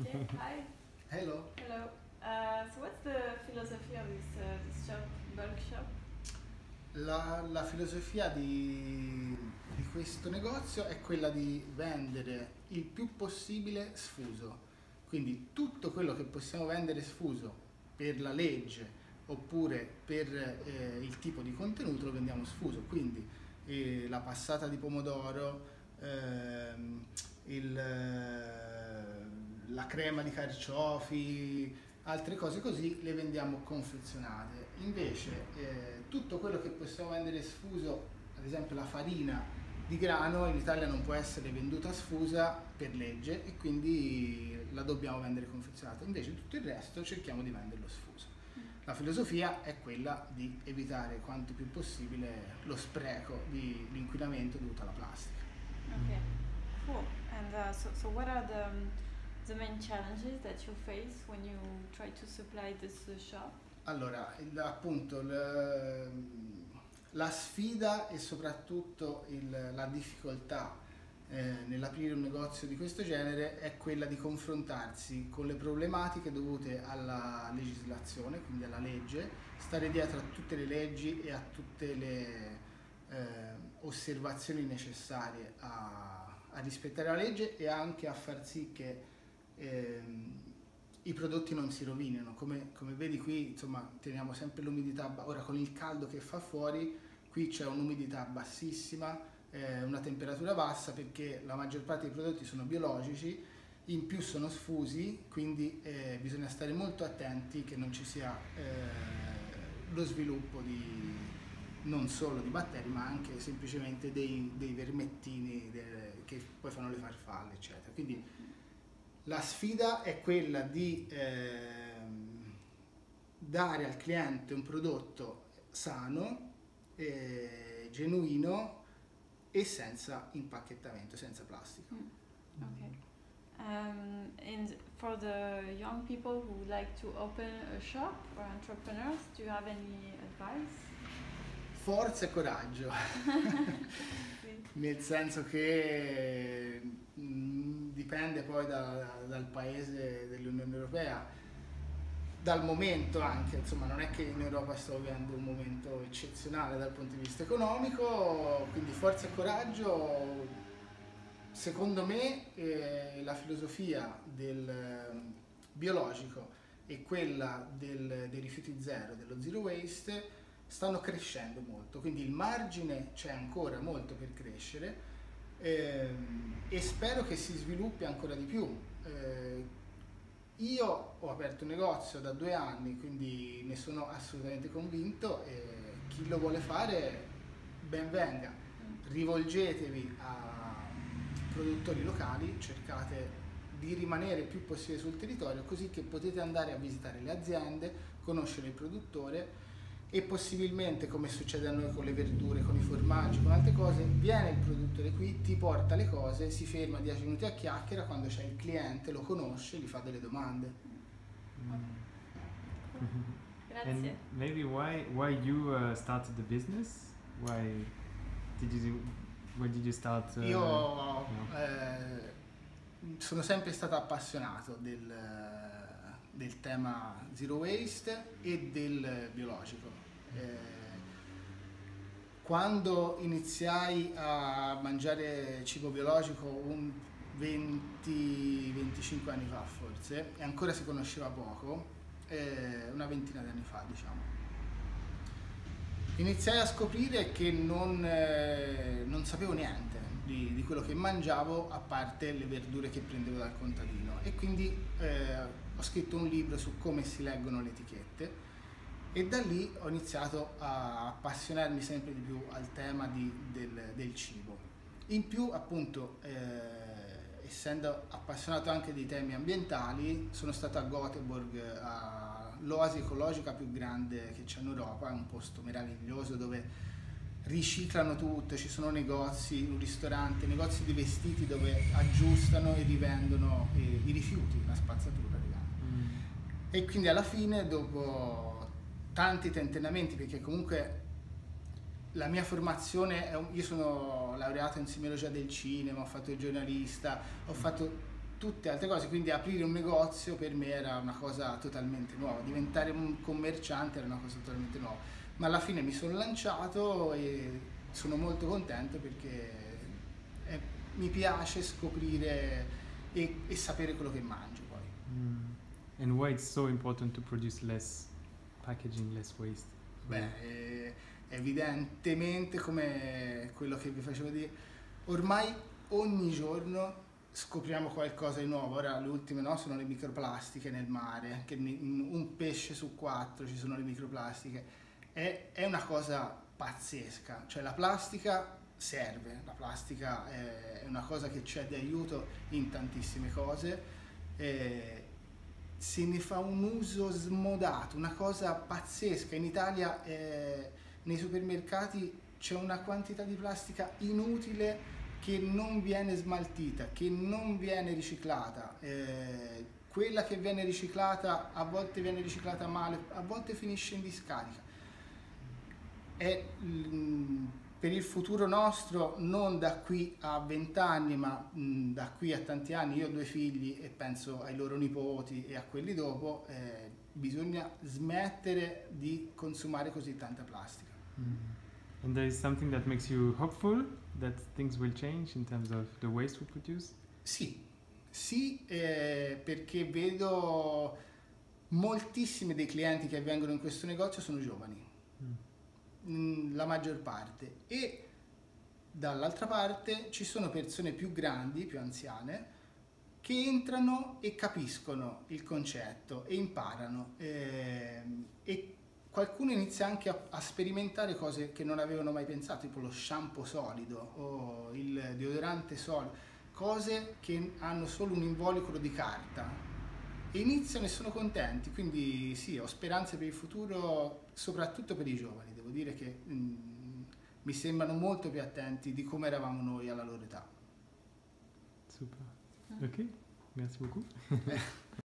Okay, hi. Hello. Hello. Uh, so what's the philosophy of this, uh, this shop, bulk shop? La, la filosofia di, di questo negozio è quella di vendere il più possibile sfuso. Quindi tutto quello che possiamo vendere sfuso per la legge oppure per eh, il tipo di contenuto lo vendiamo sfuso. Quindi eh, la passata di pomodoro, ehm, il, la crema di carciofi, altre cose così le vendiamo confezionate. Invece eh, tutto quello che possiamo vendere sfuso, ad esempio la farina di grano in Italia non può essere venduta sfusa per legge e quindi la dobbiamo vendere confezionata. Invece tutto il resto cerchiamo di venderlo sfuso. La filosofia è quella di evitare quanto più possibile lo spreco di l'inquinamento dovuto alla plastica. Okay, cool. And uh, so, so what are the, um, the main challenges that you face when you try to supply this uh, shop? Allora, il- appunto, il- la sfida e soprattutto il- la difficoltà eh, nell'aprire un negozio di questo genere è quella di confrontarsi con le problematiche dovute alla legislazione, quindi alla legge, stare dietro a tutte le leggi e a tutte le eh, osservazioni necessarie a, a rispettare la legge e anche a far sì che ehm, i prodotti non si rovinino. Come, come vedi qui, insomma, teniamo sempre l'umidità, ora con il caldo che fa fuori, qui c'è un'umidità bassissima, eh, una temperatura bassa perché la maggior parte dei prodotti sono biologici, in più sono sfusi, quindi eh, bisogna stare molto attenti che non ci sia eh, lo sviluppo di non solo di batteri ma anche semplicemente dei, dei vermettini de- che poi fanno le farfalle eccetera. Quindi la sfida è quella di ehm, dare al cliente un prodotto sano, eh, genuino e senza impacchettamento, senza plastica. Okay. Um, and for the young people who like to open a shop or entrepreneurs, do you have any advice? Forza e coraggio, nel senso che mm, dipende poi da- dal paese dell'Unione Europea, dal momento anche, insomma non è che in Europa stiamo vivendo un momento eccezionale dal punto di vista economico, quindi forza e coraggio, secondo me eh, la filosofia del eh, biologico e quella del- dei rifiuti zero, dello zero waste, stanno crescendo molto, quindi il margine c'è ancora molto per crescere ehm, e spero che si sviluppi ancora di più. Eh, io ho aperto un negozio da due anni, quindi ne sono assolutamente convinto e chi lo vuole fare ben venga. Rivolgetevi a produttori locali, cercate di rimanere il più possibile sul territorio così che potete andare a visitare le aziende, conoscere il produttore e possibilmente, come succede a noi con le verdure, con i formaggi, con altre cose, viene il produttore qui, ti porta le cose, si ferma 10 minuti a chiacchiera, quando c'è il cliente lo conosce, gli fa delle domande. Grazie. And maybe why why you uh, started the business? Why did you why did you start? Uh, Io no. eh, sono sempre stato appassionato del, del tema zero waste e del biologico. Eh, quando iniziai a mangiare cibo biologico un 20-25 anni fa forse, e ancora si conosceva poco, eh, una ventina di anni fa diciamo. Iniziai a scoprire che non, eh, non sapevo niente di, di quello che mangiavo a parte le verdure che prendevo dal contadino e quindi eh, ho scritto un libro su come si leggono le etichette e da lì ho iniziato a appassionarmi sempre di più al tema di- del, del cibo. In più appunto eh, essendo appassionato anche dei temi ambientali sono stato a Göteborg l'oasi ecologica più grande che c'è in Europa, è un posto meraviglioso dove riciclano tutto, ci sono negozi, un ristorante, negozi di vestiti dove aggiustano e rivendono eh, i rifiuti, la spazzatura. Mm. E quindi alla fine, dopo tanti tentennamenti, perché comunque la mia formazione, un- io sono laureato in semiologia del cinema, ho fatto il giornalista, ho fatto tutte altre cose, quindi aprire un negozio per me era una cosa totalmente nuova, diventare un commerciante era una cosa totalmente nuova, ma alla fine mi sono lanciato e sono molto contento perché è, mi piace scoprire e, e, sapere quello che mangio poi. Mm. And why it's so important to produce less packaging, less waste? Beh, eh, evidentemente come quello che vi facevo dire, ormai ogni giorno scopriamo qualcosa di nuovo. Ora le ultime no, sono le microplastiche nel mare, che un pesce su quattro ci sono le microplastiche. È, è una cosa pazzesca, cioè la plastica serve, la plastica è una cosa che c'è di aiuto in tantissime cose. Eh, se ne fa un uso smodato, una cosa pazzesca. In Italia eh, nei supermercati c'è una quantità di plastica inutile che non viene smaltita, che non viene riciclata. Eh, quella che viene riciclata a volte viene riciclata male, a volte finisce in discarica. È, per il futuro nostro, non da qui a vent'anni, ma mh, da qui a tanti anni, io ho due figli e penso ai loro nipoti e a quelli dopo, eh, bisogna smettere di consumare così tanta plastica. Mm. And there is something that makes you hopeful that things will change in terms of the waste we produce? Sì, sì, eh, perché vedo moltissimi dei clienti che vengono in questo negozio sono giovani Mm, la maggior parte. E dall'altra parte ci sono persone più grandi, più anziane che entrano e capiscono il concetto e imparano. Eh, e qualcuno inizia anche a, a, sperimentare cose che non avevano mai pensato, tipo lo shampoo solido o il deodorante solido, cose che hanno solo un involucro di carta e iniziano e sono contenti, quindi sì, ho speranze per il futuro, soprattutto per i giovani devo dire che mh, mm, mi sembrano molto più attenti di come eravamo noi alla loro età. Super. Ok, merci beaucoup.